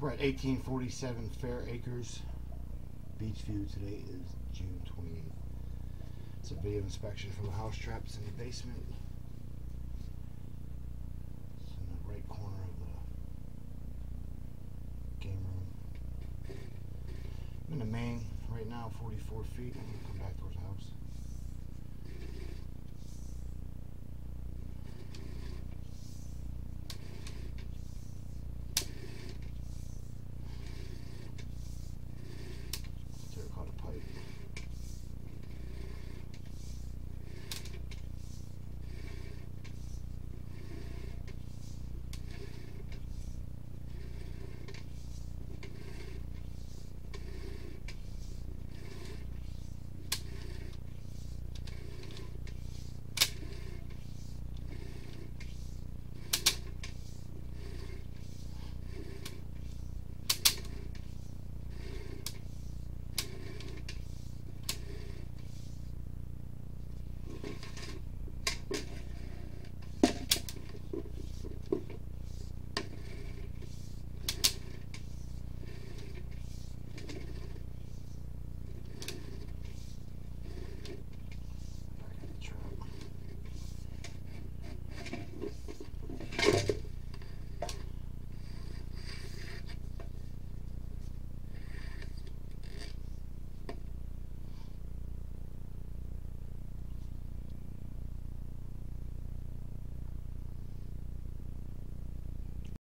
We're at 1847 Fair Acres, Beechview. Today is June 28th. It's a video inspection from the house traps in the basement. It's in the right corner of the game room. I'm in the main right now, 44 feet. I'm gonna come back towards